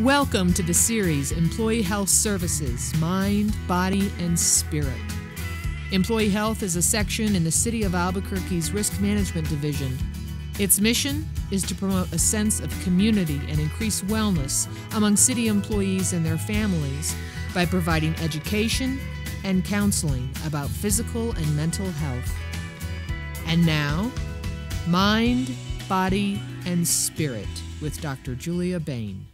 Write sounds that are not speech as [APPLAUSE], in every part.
Welcome to the series Employee Health Services Mind, Body, and Spirit. Employee Health is a section in the City of Albuquerque's Risk Management Division. Its mission is to promote a sense of community and increase wellness among city employees and their families by providing education and counseling about physical and mental health. And now, Mind, Body, and Spirit with Dr. Julia Bain.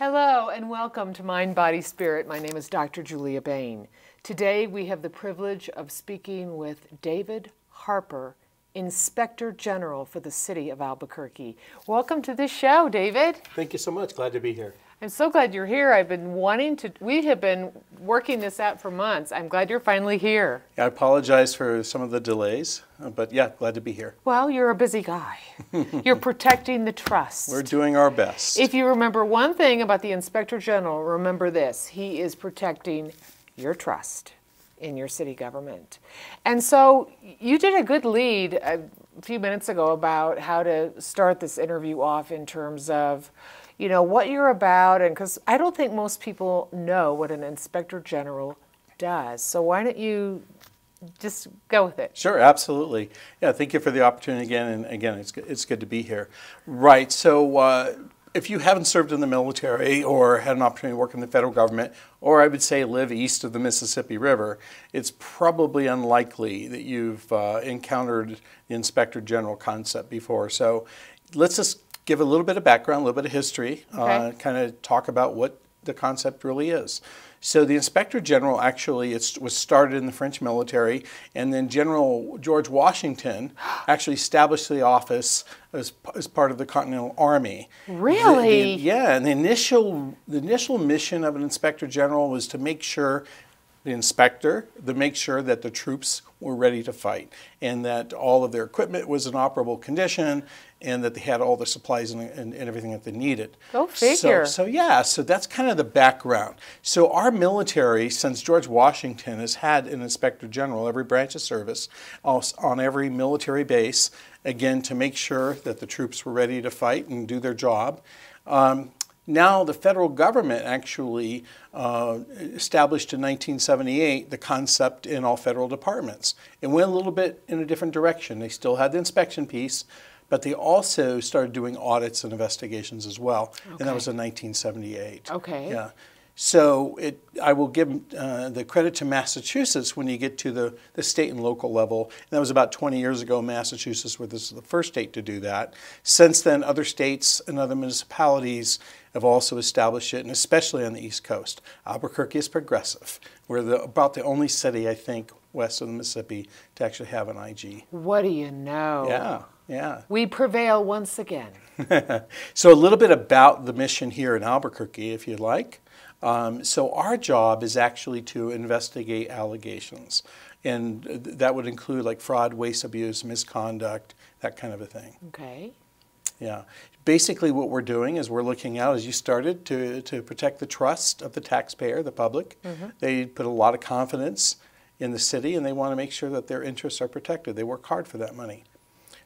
Hello and welcome to Mind, Body, Spirit. My name is Dr. Julia Bain. Today we have the privilege of speaking with David Harper, Inspector General for the City of Albuquerque. Welcome to this show, David. Thank you so much. Glad to be here. I'm so glad you're here. I've been wanting to, we have been working this out for months. I'm glad you're finally here. I apologize for some of the delays, uh, but yeah, glad to be here. Well, you're a busy guy. [LAUGHS] you're protecting the trust. We're doing our best. If you remember one thing about the Inspector General, remember this he is protecting your trust in your city government. And so you did a good lead a few minutes ago about how to start this interview off in terms of you know, what you're about, and because I don't think most people know what an inspector general does. So why don't you just go with it? Sure, absolutely. Yeah, thank you for the opportunity again, and again, it's good, it's good to be here. Right. So. Uh, if you haven't served in the military or had an opportunity to work in the federal government, or I would say live east of the Mississippi River, it's probably unlikely that you've uh, encountered the inspector general concept before. So let's just give a little bit of background, a little bit of history, uh, okay. uh, kind of talk about what the concept really is. So the Inspector General actually it was started in the French military, and then General George Washington [GASPS] actually established the office as, as part of the Continental Army. Really? The, the, yeah, and the initial the initial mission of an Inspector General was to make sure the inspector to make sure that the troops were ready to fight and that all of their equipment was in operable condition and that they had all the supplies and, and, and everything that they needed. Go figure. So, so, yeah, so that's kind of the background. So our military, since George Washington, has had an inspector general, every branch of service, on every military base, again, to make sure that the troops were ready to fight and do their job. Um, now the federal government actually uh, established in 1978 the concept in all federal departments. It went a little bit in a different direction. They still had the inspection piece, but they also started doing audits and investigations as well, okay. and that was in 1978. Okay. Yeah. So it, I will give uh, the credit to Massachusetts when you get to the, the state and local level. And that was about 20 years ago. Massachusetts was the first state to do that. Since then, other states and other municipalities have also established it, and especially on the East Coast. Albuquerque is progressive. We're the, about the only city, I think, west of the Mississippi to actually have an IG. What do you know? Yeah, yeah. We prevail once again. [LAUGHS] so, a little bit about the mission here in Albuquerque, if you'd like. Um, so, our job is actually to investigate allegations, and that would include like fraud, waste, abuse, misconduct, that kind of a thing. Okay. Yeah. Basically, what we're doing is we're looking out, as you started, to, to protect the trust of the taxpayer, the public. Mm-hmm. They put a lot of confidence in the city and they want to make sure that their interests are protected. They work hard for that money.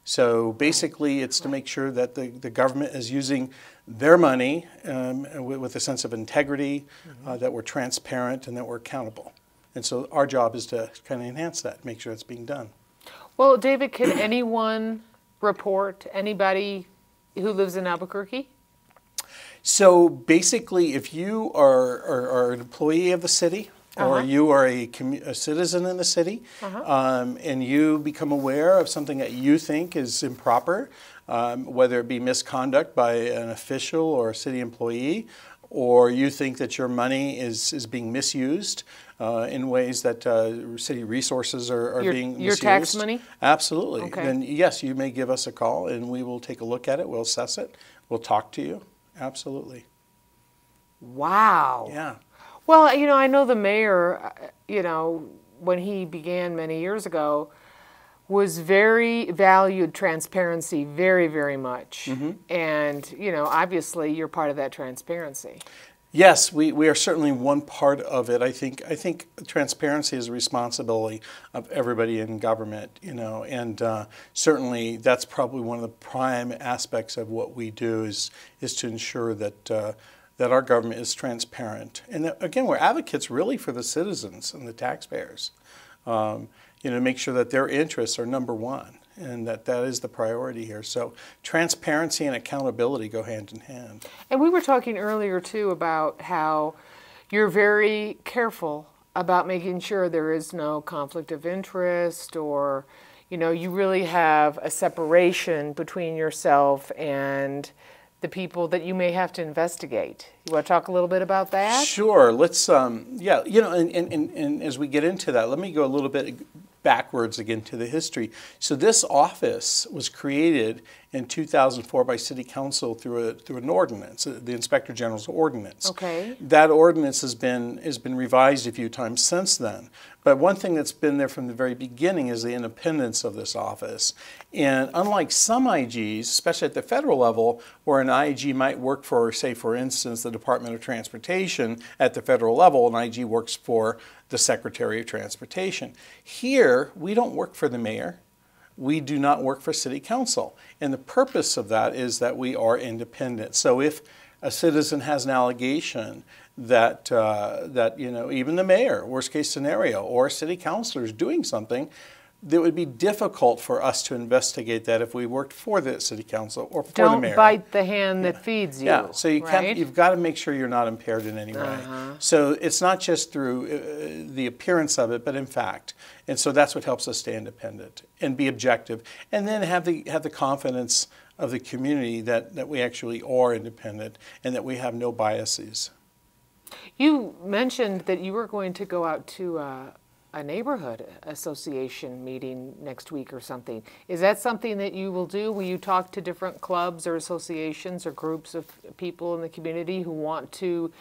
So basically, it's to make sure that the, the government is using their money um, with, with, a sense of integrity, mm-hmm. uh, that we're transparent, and that we're accountable. And so our job is to kind of enhance that, make sure it's being done. Well, David, can anyone report, anybody who lives in Albuquerque? So basically, if you are, are, are an employee of the city, uh-huh. or you are a, commu- a, citizen in the city, uh-huh. um, and you become aware of something that you think is improper, um, whether it be misconduct by an official or a city employee, or you think that your money is, is being misused uh, in ways that uh, city resources are, are your, being your tax money? Absolutely. Okay. Then yes, you may give us a call and we will take a look at it. We'll assess it. We'll talk to you. Absolutely. Wow. Yeah. Well, you know, I know the mayor, uh, you know, when he began many years ago, was very valued transparency very, very much. Mm-hmm. And, you know, obviously you're part of that transparency. Yes, we, we are certainly one part of it. I think I think transparency is a responsibility of everybody in government, you know, and uh, certainly that's probably one of the prime aspects of what we do is is to ensure that uh, that our government is transparent. And that, again, we're advocates really for the citizens and the taxpayers, um, you know, make sure that their interests are number one and that that is the priority here. So transparency and accountability go hand in hand. And we were talking earlier too about how you're very careful about making sure there is no conflict of interest or you know you really have a separation between yourself and the people that you may have to investigate. You want to talk a little bit about that? Sure. Let's, um, yeah, you know, and, and, and, and as we get into that, let me go a little bit backwards again to the history. So this office was created in 2004 by City Council through a through an ordinance, uh, the Inspector General's ordinance. Okay. That ordinance has been has been revised a few times since then. But one thing that's been there from the very beginning is the independence of this office. And unlike some IGs, especially at the federal level, where an IG might work for, say, for instance, the Department of Transportation at the federal level, an IG works for the Secretary of Transportation. Here, we don't work for the mayor. We do not work for City Council. And the purpose of that is that we are independent. So if a citizen has an allegation that uh, that you know even the mayor, worst case scenario, or city councilor is doing something, that would be difficult for us to investigate that if we worked for the city council or for Don't the mayor. Don't bite the hand yeah. that feeds you. Yeah, so you right? can't, you've got to make sure you're not impaired in any way. Uh-huh. So it's not just through uh, the appearance of it, but in fact. And so that's what helps us stay independent and be objective, and then have the have the confidence of the community that, that we actually are independent and that we have no biases. You mentioned that you were going to go out to uh, a neighborhood association meeting next week or something. Is that something that you will do? Will you talk to different clubs or associations or groups of people in the community who want to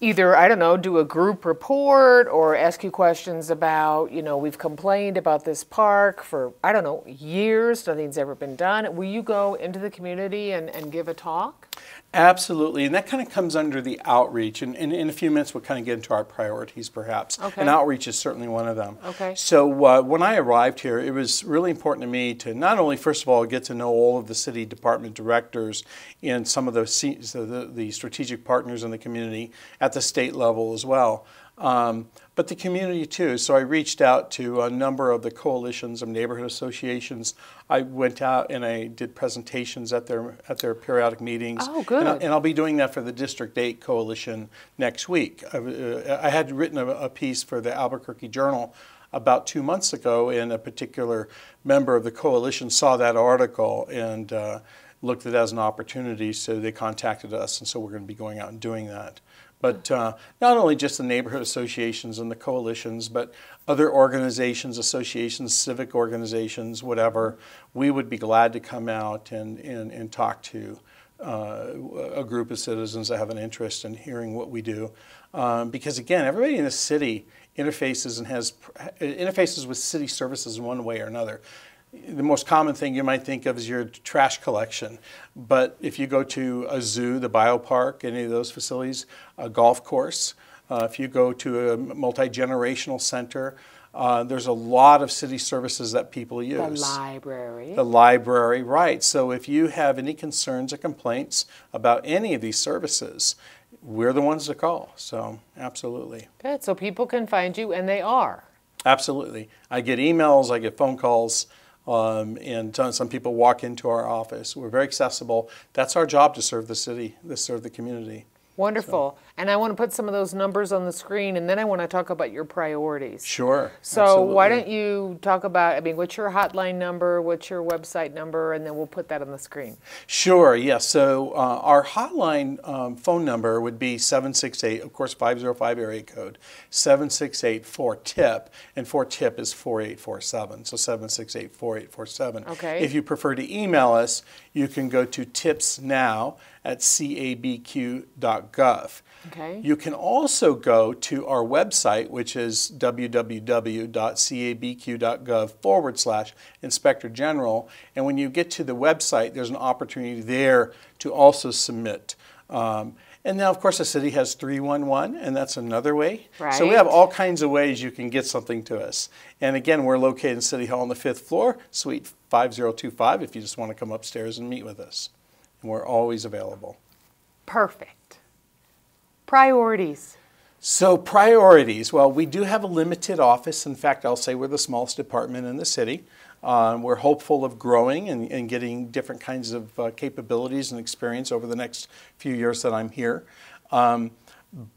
either, I don't know, do a group report or ask you questions about, you know, we've complained about this park for, I don't know, years, nothing's ever been done. Will you go into the community and, and give a talk? Absolutely, and that kind of comes under the outreach. And, and, in a few minutes, we'll kind of get into our priorities, perhaps. Okay. And outreach is certainly one of them. Okay. So uh, when I arrived here, it was really important to me to not only, first of all, get to know all of the city department directors and some of the, the, the strategic partners in the community at the state level as well. Um, but the community too. So I reached out to a number of the coalitions of neighborhood associations. I went out and I did presentations at their at their periodic meetings. Oh, good. And, I, will be doing that for the District 8 Coalition next week. I, uh, I had written a, a piece for the Albuquerque Journal about two months ago, and a particular member of the coalition saw that article and uh, looked at it as an opportunity, so they contacted us, and so we're going to be going out and doing that. But uh, not only just the neighborhood associations and the coalitions, but other organizations, associations, civic organizations, whatever, we would be glad to come out and, and, and talk to uh, a group of citizens that have an interest in hearing what we do. Um, because again, everybody in the city interfaces and has interfaces with city services in one way or another the most common thing you might think of is your trash collection. But if you go to a zoo, the biopark, any of those facilities, a golf course, uh, if you go to a multi-generational center, uh, there's a lot of city services that people use. The library. The library, right. So if you have any concerns or complaints about any of these services, we're the ones to call. So absolutely. Good. So people can find you, and they are. Absolutely. I get emails, I get phone calls. Um, and some people walk into our office. We're very accessible. That's our job to serve the city, to serve the community. Wonderful. So. And I want to put some of those numbers on the screen, and then I want to talk about your priorities. Sure. So absolutely. why don't you talk about, I mean, what's your hotline number, what's your website number, and then we'll put that on the screen. Sure, yes. Yeah. So uh, our hotline um, phone number would be 768, of course, 505 area code, 768-4TIP, and 4TIP is 4847, so 768-4847. Okay. If you prefer to email us, you can go to tipsnow at cabq.gov. Okay. You can also go to our website, which is www.cabq.gov forward slash inspector general. And when you get to the website, there's an opportunity there to also submit. Um, And now, of course, the city has 311, and that's another way. So we have all kinds of ways you can get something to us. And again, we're located in City Hall on the fifth floor, Suite 5025, if you just want to come upstairs and meet with us. And we're always available. Perfect. Priorities. So, priorities. Well, we do have a limited office. In fact, I'll say we're the smallest department in the city. Um, we're hopeful of growing and, and getting different kinds of uh, capabilities and experience over the next few years that I'm here. Um,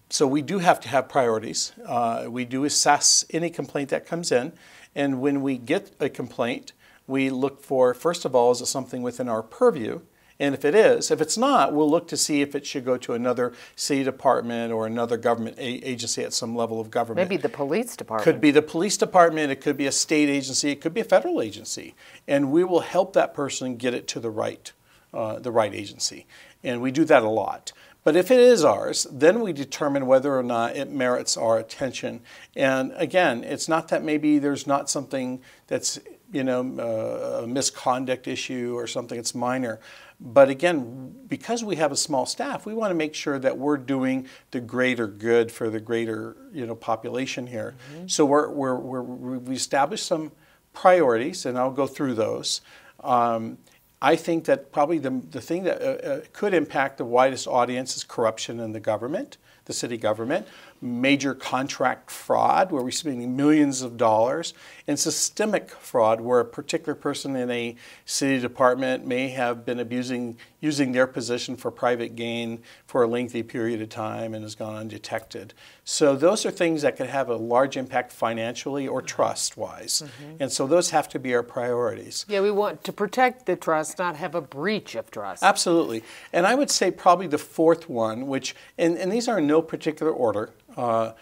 so, we do have to have priorities. Uh, we do assess any complaint that comes in. And when we get a complaint, we look for, first of all, is it something within our purview? And if it is, if it's not, we'll look to see if it should go to another city department or another government a- agency at some level of government. Maybe the police department. Could be the police department, it could be a state agency, it could be a federal agency, and we will help that person get it to the right, uh, the right agency, and we do that a lot. But if it is ours, then we determine whether or not it merits our attention. And again, it's not that maybe there's not something that's you know uh, a misconduct issue or something that's minor. But again, because we have a small staff, we want to make sure that we're doing the greater good for the greater you know population here. So we're, we're, we're, we established some priorities, and I'll go through those. Um, I think that probably the, the thing that uh, uh, could impact the widest audience is corruption in the government, the city government, major contract fraud, where we're spending millions of dollars, and systemic fraud, where a particular person in a city department may have been abusing, using their position for private gain for a lengthy period of time and has gone undetected. So those are things that could have a large impact financially or trust-wise, and so those have to be our priorities. Yeah, we want to protect the trust, not have a breach of trust. Absolutely. And I would say probably the fourth one, which, and, and these are in no particular order. Uh,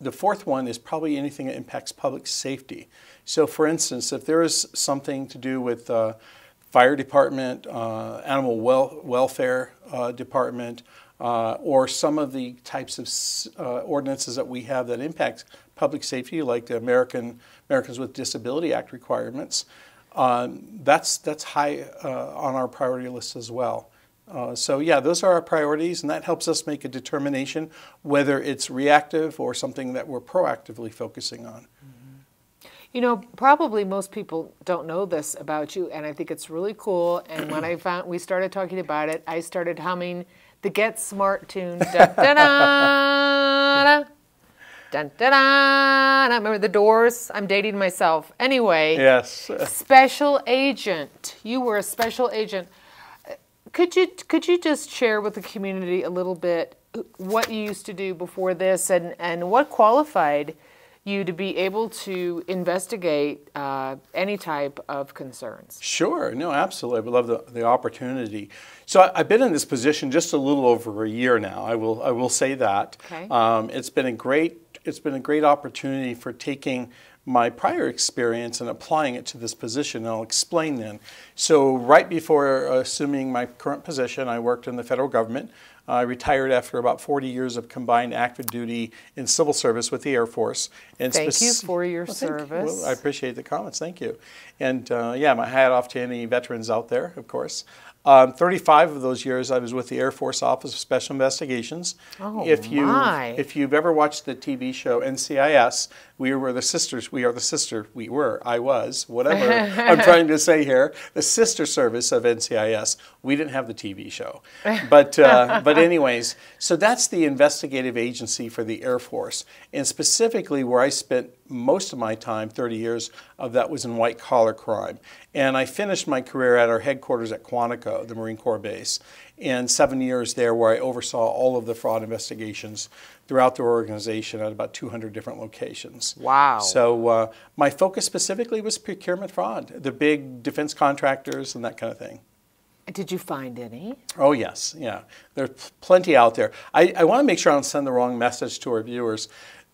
the fourth one is probably anything that impacts public safety. So, for instance, if there is something to do with uh, fire department, uh, animal wel- welfare uh, department, uh, or some of the types of uh, ordinances that we have that impact public safety, like the American Americans with Disability Act requirements, um, that's that's high uh, on our priority list as well. Uh, so yeah, those are our priorities, and that helps us make a determination whether it's reactive or something that we're proactively focusing on. You know, probably most people don't know this about you, and I think it's really cool. And when I found we started talking about it, I started humming the Get Smart tune. Dun, dun, dun, dun, dun, dun. Remember the Doors? I'm dating myself. Anyway, Yes. special agent. You were a special agent. Could you could you just share with the community a little bit what you used to do before this, and and what qualified you to be able to investigate uh, any type of concerns? Sure. No, absolutely. I would love the, the opportunity. So I, I've been in this position just a little over a year now. I will I will say that. Okay. Um, it's been a great it's been a great opportunity for taking my prior experience and applying it to this position. And I'll explain then. So right before assuming my current position, I worked in the federal government. I retired after about 40 years of combined active duty in civil service with the Air Force. And Thank you for your Well, thank you. Well, service. I appreciate the comments. Thank you. And uh, yeah, my hat off to any veterans out there, of course. Um, 35 of those years I was with the Air Force Office of Special Investigations. Oh, if you my. if you've ever watched the TV show NCIS, we were the sisters. We are the sister. We were. I was. Whatever [LAUGHS] I'm trying to say here. The sister service of NCIS. We didn't have the TV show, but uh, but anyways. So that's the investigative agency for the Air Force, and specifically where I spent most of my time, 30 years of that was in white collar crime. And I finished my career at our headquarters at Quantico, the Marine Corps base, and seven years there where I oversaw all of the fraud investigations throughout the organization at about 200 different locations. Wow. So uh, my focus specifically was procurement fraud, the big defense contractors and that kind of thing. Did you find any? Oh, yes, yeah. There's plenty out there. I, I want to make sure I don't send the wrong message to our viewers.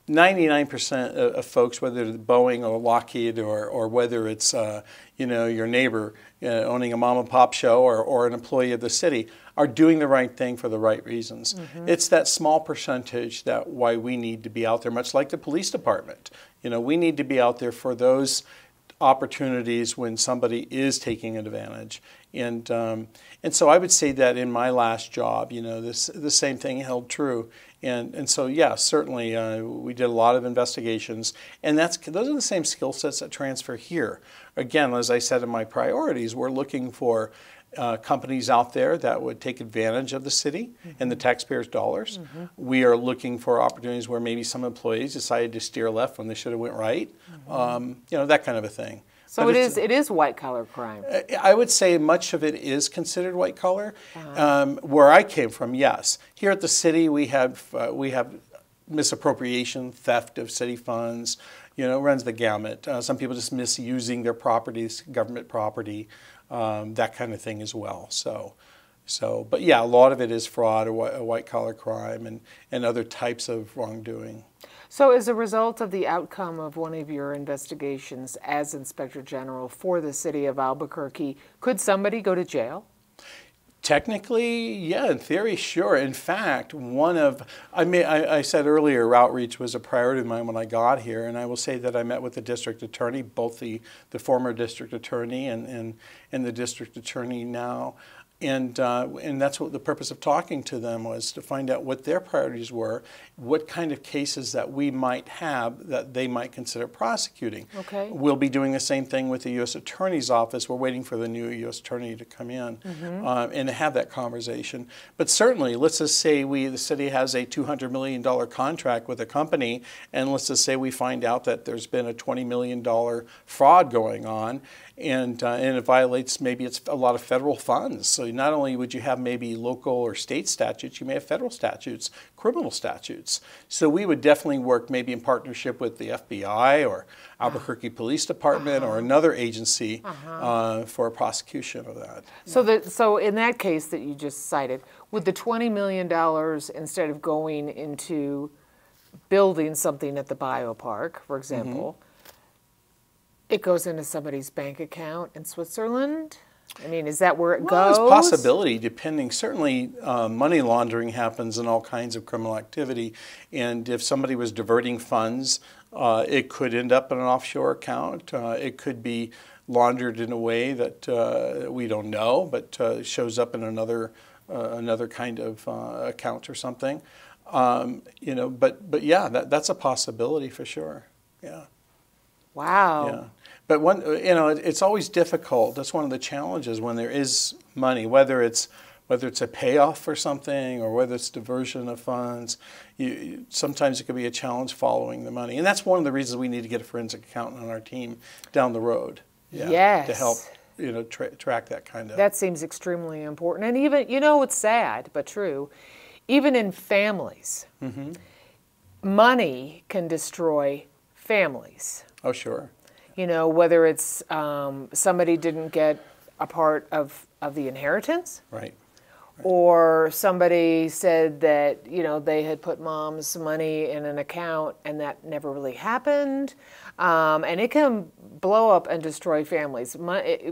99% of, of folks, whether it's Boeing or Lockheed or, or whether it's uh, you know, your neighbor uh, owning a mom and pop show or, or an employee of the city, are doing the right thing for the right reasons. It's that small percentage that why we need to be out there, much like the police department. You know, we need to be out there for those opportunities when somebody is taking advantage. And, um, and so I would say that in my last job, you know, this, the same thing held true. And, and so, yeah, certainly uh, we did a lot of investigations. And that's, those are the same skill sets that transfer here. Again, as I said in my priorities, we're looking for uh, companies out there that would take advantage of the city mm-hmm. and the taxpayers' dollars. Mm-hmm. We are looking for opportunities where maybe some employees decided to steer left when they should have went right. Mm-hmm. Um, you know that kind of a thing. So but it is it is white collar crime. I would say much of it is considered white collar. Uh-huh. Um, where I came from, yes. Here at the city, we have uh, we have misappropriation, theft of city funds. You know, runs the gamut. Uh, some people just misusing their properties, government property um, that kind of thing as well. So, so, but yeah, a lot of it is fraud or white collar crime and, and other types of wrongdoing. So, as a result of the outcome of one of your investigations as Inspector General for the city of Albuquerque, could somebody go to jail? Technically, yeah, in theory, sure. In fact, one of, I, may, I, I, said earlier, outreach was a priority of mine when I got here, and I will say that I met with the district attorney, both the, the former district attorney and, and, and the district attorney now, and, uh, and that's what the purpose of talking to them was to find out what their priorities were, what kind of cases that we might have that they might consider prosecuting. Okay. We'll be doing the same thing with the U.S. Attorney's Office. We're waiting for the new U.S. Attorney to come in mm-hmm. uh, and to have that conversation. But certainly, let's just say we, the city has a $200 million contract with a company, and let's just say we find out that there's been a $20 million fraud going on and uh, and it violates maybe it's a lot of federal funds. So not only would you have maybe local or state statutes, you may have federal statutes, criminal statutes. So we would definitely work maybe in partnership with the FBI or Albuquerque Police Department uh-huh. or another agency uh-huh. uh, for a prosecution of that. So that so in that case that you just cited, would the twenty million dollars instead of going into building something at the biopark, for example, mm-hmm it goes into somebody's bank account in Switzerland. I mean, is that where it well, goes? There's possibility, depending. Certainly, uh, money laundering happens in all kinds of criminal activity, and if somebody was diverting funds, uh, it could end up in an offshore account. Uh, it could be laundered in a way that uh, we don't know, but uh, shows up in another uh, another kind of account or something. Um, you know, but but yeah, that, that's a possibility for sure. Yeah. Wow. Yeah. But one, you know, it's always difficult. That's one of the challenges when there is money, whether it's whether it's a payoff for something or whether it's diversion of funds. You, sometimes it can be a challenge following the money, and that's one of the reasons we need to get a forensic accountant on our team down the road. Yeah, yes. To help you know tra- track that kind of. That seems extremely important, and even you know it's sad but true. Even in families, mm-hmm. money can destroy families. Oh, sure. You know, whether it's um, somebody didn't get a part of, of the inheritance. Right. Or somebody said that, you know, they had put mom's money in an account and that never really happened. Um, and it can blow up and destroy families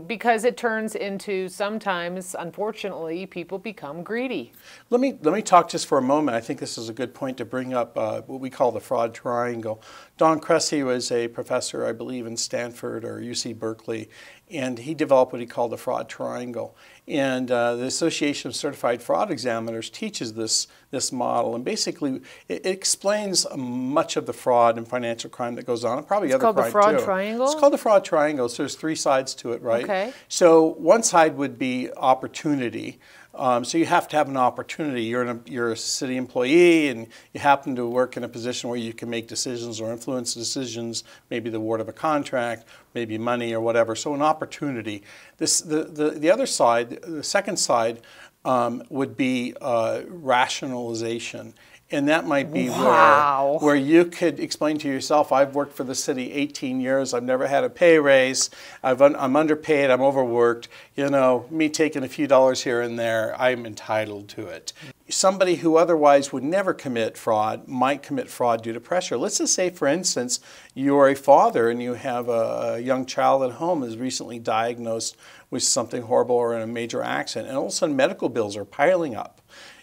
because it turns into sometimes, unfortunately, people become greedy. Let me let me talk just for a moment. I think this is a good point to bring up uh, what we call the fraud triangle. Don Cressey was a professor, I believe, in Stanford or UC Berkeley, and he developed what he called the fraud triangle. And uh, the Association of Certified Fraud Examiners teaches this, this model, and basically it, it explains much of the fraud and financial crime that goes on, and probably it's other crime too. It's called the fraud too. triangle? It's called the fraud triangle, so there's three sides to it, right? Okay. So one side would be opportunity. Um, so you have to have an opportunity. You're, an, you're a city employee and you happen to work in a position where you can make decisions or influence decisions, maybe the award of a contract, maybe money or whatever. So an opportunity. This, the, the, the other side, the second side, um, would be uh, rationalization. And that might be wow. where, where you could explain to yourself, I've worked for the city 18 years, I've never had a pay raise, i am underpaid, I'm overworked. You know, me taking a few dollars here and there, I'm entitled to it. Somebody who otherwise would never commit fraud might commit fraud due to pressure. Let's just say, for instance, you're a father and you have a, a young child at home is recently diagnosed with something horrible or in a major accident, and all of a sudden medical bills are piling up.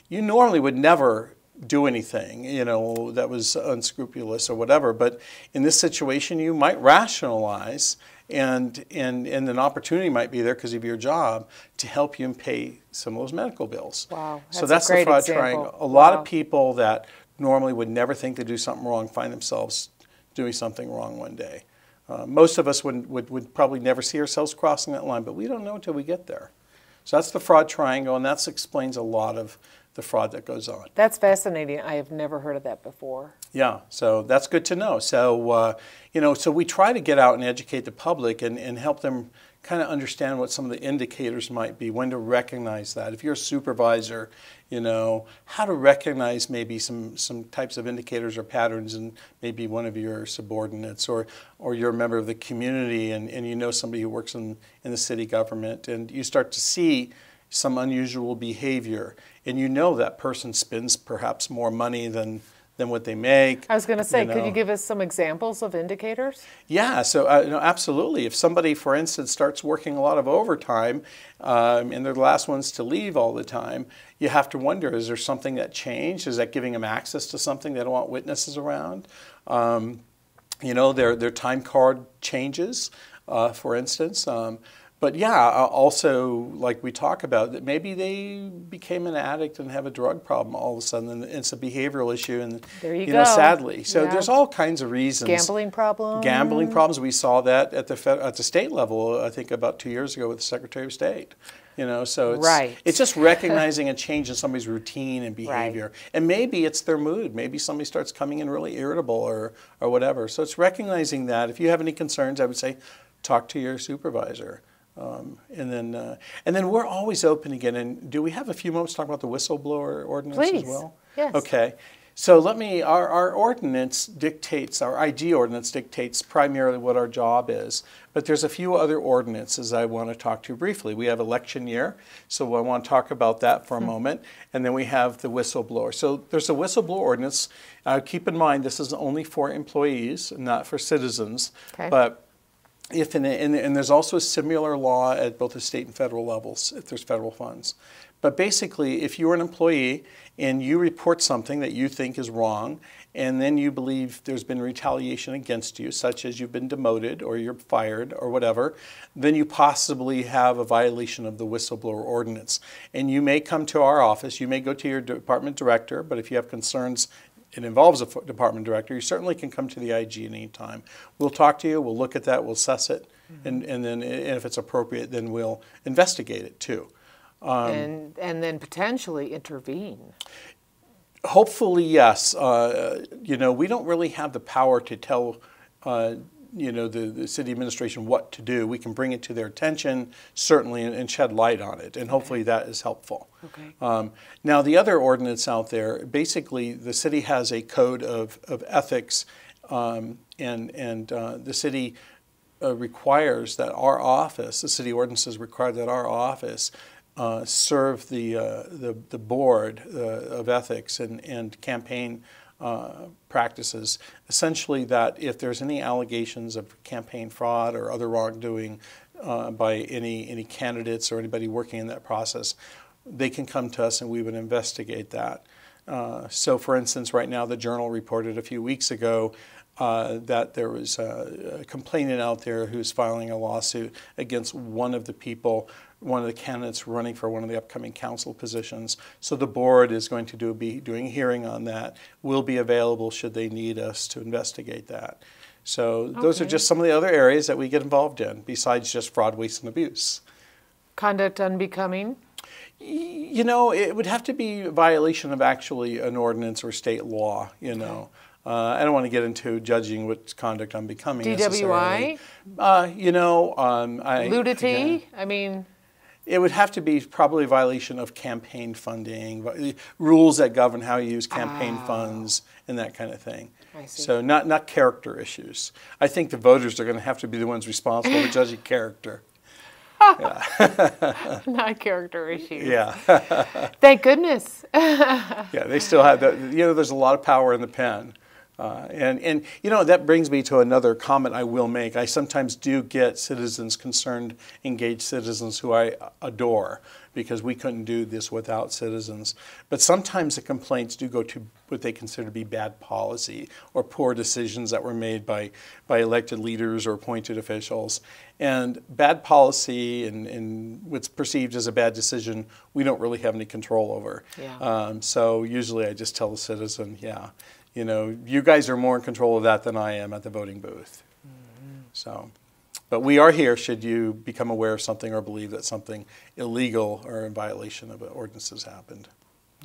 You normally would never do anything, you know, that was unscrupulous or whatever. But in this situation, you might rationalize and and and an opportunity might be there because of your job to help you pay some of those medical bills. Wow, so that's a that's the fraud example. triangle. A lot Wow. of people that normally would never think to do something wrong find themselves doing something wrong one day. Uh, most of us would, would, would probably never see ourselves crossing that line, but we don't know until we get there. So that's the fraud triangle, and that explains a lot of the fraud that goes on. That's fascinating. I have never heard of that before. Yeah, so that's good to know. So, uh, you know, so we try to get out and educate the public and, and help them kind of understand what some of the indicators might be, when to recognize that. If you're a supervisor, you know, how to recognize maybe some, some types of indicators or patterns in maybe one of your subordinates or, or you're a member of the community and, and you know somebody who works in, in the city government and you start to see some unusual behavior and you know that person spends perhaps more money than, than what they make. I was going to say, could know. you give us some examples of indicators? Yeah, so uh, no, absolutely. If somebody, for instance, starts working a lot of overtime um, and they're the last ones to leave all the time, you have to wonder is there something that changed? Is that giving them access to something they don't want witnesses around? Um, you know, their, their time card changes, uh, for instance. Um, but yeah, uh, also, like we talk about, that maybe they became an addict and have a drug problem all of a sudden, and it's a behavioral issue. And There you know, go. sadly, so Yeah. there's all kinds of reasons. Gambling problems. Gambling problems. We saw that at the fed, at the state level. I think about two years ago with the Secretary of State. You know, so it's Right. it's just recognizing a change in somebody's routine and behavior, and maybe it's their mood. Maybe somebody starts coming in really irritable or or whatever. So it's recognizing that. If you have any concerns, I would say, talk to your supervisor. Um, and then, uh, and then we're always open again. And do we have a few moments to talk about the whistleblower ordinance Please. as well? Yes. Okay. So let me, our, our ordinance dictates, our IG ordinance dictates primarily what our job is. But there's a few other ordinances I want to talk to briefly. We have election year, so I want to talk about that for a moment. And then we have the whistleblower. So there's a whistleblower ordinance. Uh, keep in mind, this is only for employees, not for citizens. Okay. But if and, and there's also a similar law at both the state and federal levels if there's federal funds. But basically, if you're an employee and you report something that you think is wrong, and then you believe there's been retaliation against you, such as you've been demoted or you're fired or whatever, then you possibly have a violation of the whistleblower ordinance. And you may come to our office, you may go to your department director, but if you have concerns it involves a department director, you certainly can come to the IG at any time. We'll talk to you, we'll look at that, we'll assess it, and, and then and if it's appropriate, then we'll investigate it too. Um, and, and then potentially intervene. Hopefully, yes. Uh, you know, we don't really have the power to tell, uh, you know, the, the city administration what to do. We can bring it to their attention, certainly, and, and shed light on it, and hopefully that is helpful. Okay. Um, now, the other ordinance out there, basically, the city has a code of, of ethics, um, and, and uh, the city uh, requires that our office, the city ordinances require that our office uh, serve the, uh, the, the board uh, of ethics and, and campaign uh, practices. Essentially, that if there's any allegations of campaign fraud or other wrongdoing uh, by any, any candidates or anybody working in that process, they can come to us and we would investigate that. Uh, so, for instance, right now, the Journal reported a few weeks ago uh, that there was a, a complainant out there who's filing a lawsuit against one of the people, one of the candidates running for one of the upcoming council positions. So the board is going to do, be doing a hearing on that. We'll be available should they need us to investigate that. So those are Okay. just some of the other areas that we get involved in, besides just fraud, waste, and abuse. Conduct unbecoming. You know, it would have to be a violation of actually an ordinance or state law, you know. Uh, I don't want to get into judging what's conduct unbecoming. necessarily. DWI? Uh, you know, um, I, Nudity? I mean, it would have to be probably a violation of campaign funding, rules that govern how you use campaign funds, and that kind of thing. Ah. So not not character issues. I think the voters are going to have to be the ones responsible for [LAUGHS] judging character. [LAUGHS] not character issues. Yeah. Thank goodness. [LAUGHS] Yeah, they still have that. You know, there's a lot of power in the pen. Uh, and, and, you know, that brings me to another comment I will make. I sometimes do get citizens concerned, engaged citizens who I adore because we couldn't do this without citizens. But sometimes the complaints do go to what they consider to be bad policy or poor decisions that were made by, by elected leaders or appointed officials. And bad policy and, and what's perceived as a bad decision, we don't really have any control over. Yeah. Um, so usually I just tell the citizen, yeah, you know, you guys are more in control of that than I am at the voting booth. So, but we are here should you become aware of something or believe that something illegal or in violation of an ordinance has happened.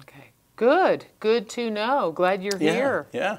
Okay. Good. Good to know. Glad you're Yeah, here. yeah.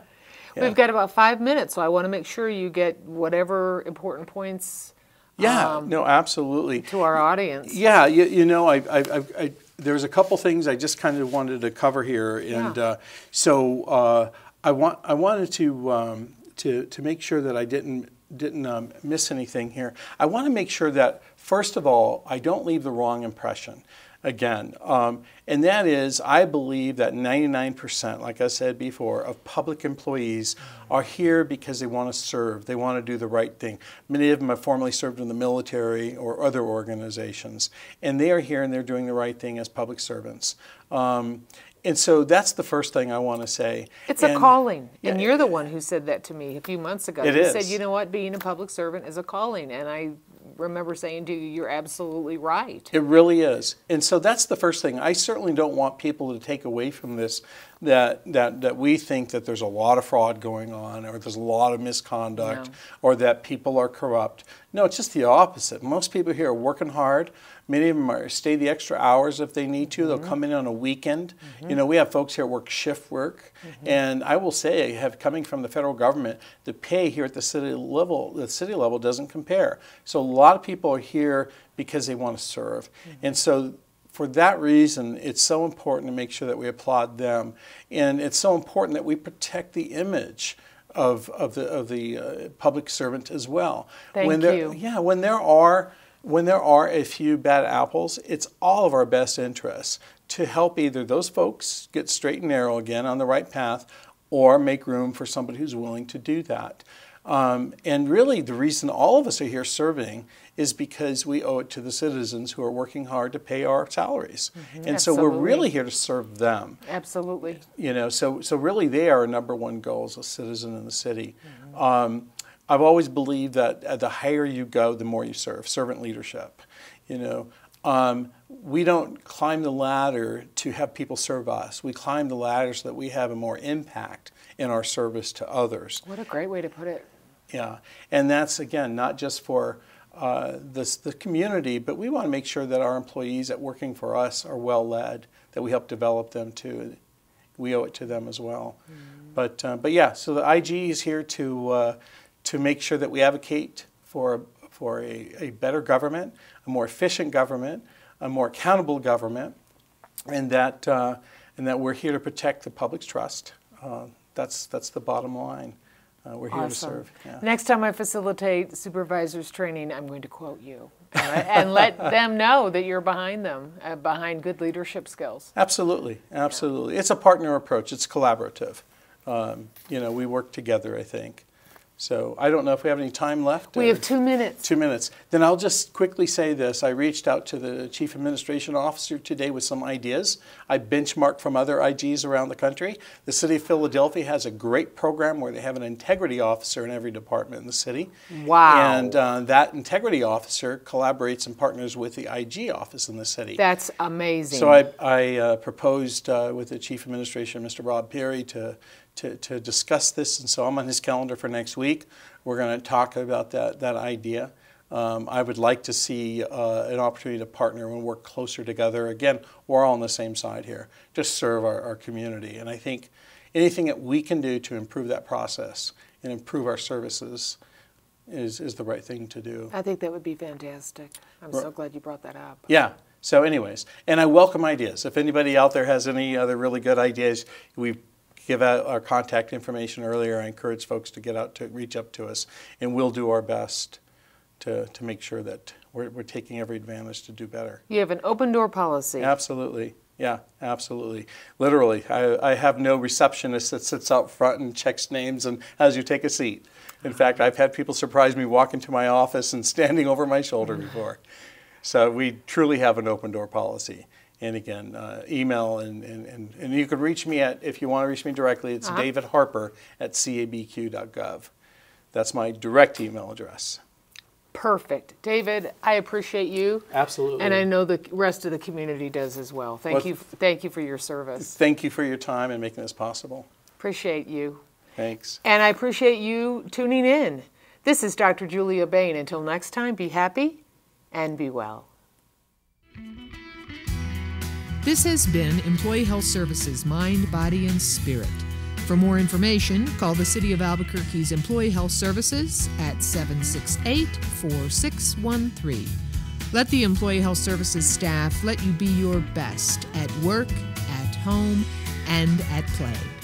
yeah. We've got about five minutes, so I want to make sure you get whatever important points Yeah, um, no, absolutely. to our audience. Yeah, you, you know, I, I, I, I, there's a couple things I just kind of wanted to cover here, and Yeah. uh, so uh, I want I wanted to um, to to make sure that I didn't didn't um, miss anything here. I want to make sure that first of all, I don't leave the wrong impression. Again, um, and that is, I believe that 99%, like I said before, of public employees are here because they want to serve. They want to do the right thing. Many of them have formerly served in the military or other organizations, and they are here and they're doing the right thing as public servants. Um, and so that's the first thing I want to say. It's a And- calling, and Yeah. you're the one who said that to me a few months ago. It you is. said, you know what, being a public servant is a calling, and I remember saying to you, you're absolutely right. It really is. And so that's the first thing. I certainly don't want people to take away from this that, that, that we think that there's a lot of fraud going on or there's a lot of misconduct No. or that people are corrupt. No, it's just the opposite. Most people here are working hard. Many of them are stay the extra hours if they need to. They'll mm-hmm. come in on a weekend. Mm-hmm. You know, we have folks here work shift work, mm-hmm. and I will say, have coming from the federal government, the pay here at the city level, the city level doesn't compare. So a lot of people are here because they want to serve, and so for that reason, it's so important to make sure that we applaud them, and it's so important that we protect the image of, of the of the uh, public servant as well. Thank when there, you. Yeah, when there are when there are a few bad apples, it's all of our best interests to help either those folks get straight and narrow again on the right path, or make room for somebody who's willing to do that. Um, and really, the reason all of us are here serving is because we owe it to the citizens who are working hard to pay our salaries. And so we're really here to serve them. Absolutely. You know, so so really, they are our number one goal as a citizen in the city. Um, I've always believed that uh, the higher you go, the more you serve. Servant leadership. You know, um, we don't climb the ladder to have people serve us. We climb the ladder so that we have a more impact in our service to others. What a great way to put it. Yeah, and that's again not just for uh, this, the community, but we want to make sure that our employees that working for us are well led, that we help develop them too. We owe it to them as well. But uh, but yeah, so the IG is here to uh, to make sure that we advocate for for a, a better government, a more efficient government, a more accountable government, and that uh, and that we're here to protect the public's trust. Uh, that's that's the bottom line. Uh, we're here to serve. Yeah. Next time I facilitate supervisors training, I'm going to quote you and let, and [LAUGHS] let them know that you're behind them, uh, behind good leadership skills. Absolutely, absolutely. It's a partner approach. It's collaborative. Um, you know, we work together. I think. So I don't know if we have any time left. We have two minutes. Two minutes. Then I'll just quickly say this. I reached out to the Chief Administration Officer today with some ideas. I benchmarked from other IGs around the country. The City of Philadelphia has a great program where they have an integrity officer in every department in the city. Wow. And uh, that integrity officer collaborates and partners with the IG office in the city. That's amazing. So I, I uh, proposed uh, with the Chief Administration, Mr. Rob Perry, to, to, to discuss this, and so I'm on his calendar for next week. We're going to talk about that, that idea. Um, I would like to see uh, an opportunity to partner and work closer together. Again, we're all on the same side here, just serve our, our community. And I think anything that we can do to improve that process and improve our services is, is the right thing to do. I think that would be fantastic. I'm so glad you brought that up. Yeah. So, anyways, and I welcome ideas. If anybody out there has any other really good ideas, we give out our contact information earlier. I encourage folks to get out to reach up to us, and we'll do our best to, to make sure that we're, we're taking every advantage to do better. You have an open door policy. Absolutely. Yeah, absolutely. Literally, I, I have no receptionist that sits out front and checks names and has you take a seat. In fact, I've had people surprise me walking to my office and standing over my shoulder before. So we truly have an open door policy. And again, uh, email and, and, and, and you can reach me at, if you want to reach me directly, it's Uh-huh. David Harper at cabq.gov. That's my direct email address. Perfect. David, I appreciate you. Absolutely. And I know the rest of the community does as well. Thank Well, you. Thank you for your service. Thank you for your time and making this possible. Appreciate you. Thanks. And I appreciate you tuning in. This is Dr. Julia Bain. Until next time, be happy and be well. This has been Employee Health Services Mind, Body, and Spirit. For more information, call the City of Albuquerque's Employee Health Services at 768 4613. Let the Employee Health Services staff let you be your best at work, at home, and at play.